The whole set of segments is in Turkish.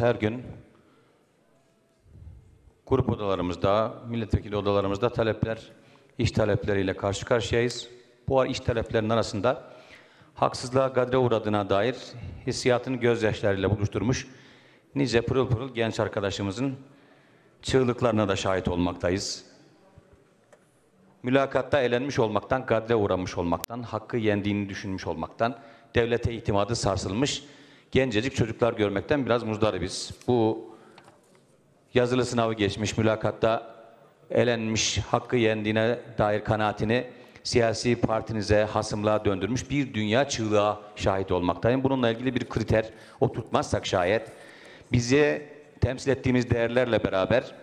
Her gün grup odalarımızda, milletvekili odalarımızda talepler, iş talepleriyle karşı karşıyayız. Bu iş taleplerinin arasında haksızlığa gadre uğradığına dair hissiyatını gözyaşlarıyla buluşturmuş nice pırıl pırıl genç arkadaşımızın çığlıklarına da şahit olmaktayız. Mülakatta elenmiş olmaktan, gadre uğramış olmaktan, hakkı yendiğini düşünmüş olmaktan, devlete itimadı sarsılmış gencecik çocuklar görmekten biraz muzdaribiz. Bu yazılı sınavı geçmiş, mülakatta elenmiş, hakkı yendiğine dair kanaatini siyasi partinize, hasımlığa döndürmüş bir dünya çığlığa şahit olmaktayım. Bununla ilgili bir kriter oturtmazsak şayet bizi temsil ettiğimiz değerlerle beraber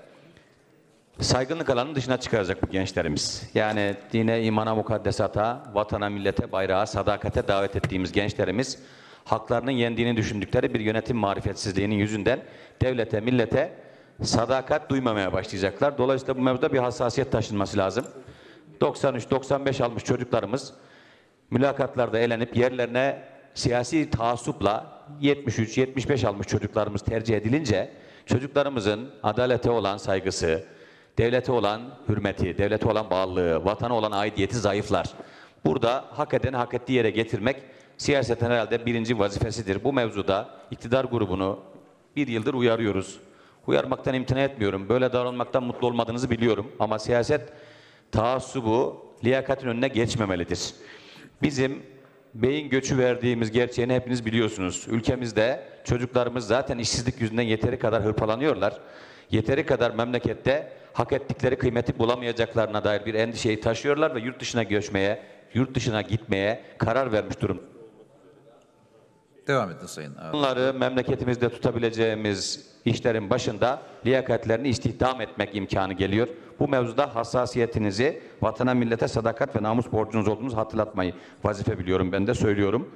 saygınlık alanının dışına çıkaracak bu gençlerimiz. Yani dine, imana, mukaddesata, vatana, millete, bayrağa, sadakate davet ettiğimiz gençlerimiz haklarının yendiğini düşündükleri bir yönetim marifetsizliğinin yüzünden devlete, millete sadakat duymamaya başlayacaklar. Dolayısıyla bu mevzuda bir hassasiyet taşınması lazım. 93-95 almış çocuklarımız mülakatlarda elenip yerlerine siyasi taassupla 73-75 almış çocuklarımız tercih edilince çocuklarımızın adalete olan saygısı, devlete olan hürmeti, devlete olan bağlılığı, vatana olan aidiyeti zayıflar. Burada hak edeni hak ettiği yere getirmek siyaseten herhalde birinci vazifesidir. Bu mevzuda iktidar grubunu bir yıldır uyarıyoruz. Uyarmaktan imtina etmiyorum. Böyle davranmaktan mutlu olmadığınızı biliyorum. Ama siyaset taassubu liyakatin önüne geçmemelidir. Bizim beyin göçü verdiğimiz gerçeğini hepiniz biliyorsunuz. Ülkemizde çocuklarımız zaten işsizlik yüzünden yeteri kadar hırpalanıyorlar. Yeteri kadar memlekette hak ettikleri kıymeti bulamayacaklarına dair bir endişeyi taşıyorlar ve yurt dışına göçmeye, yurt dışına gitmeye karar vermiş durum. Devam edin Sayın. Bunları memleketimizde tutabileceğimiz işlerin başında liyakatlerini istihdam etmek imkanı geliyor. Bu mevzuda hassasiyetinizi vatana millete sadakat ve namus borcunuz olduğunuzu hatırlatmayı vazife biliyorum ben de söylüyorum.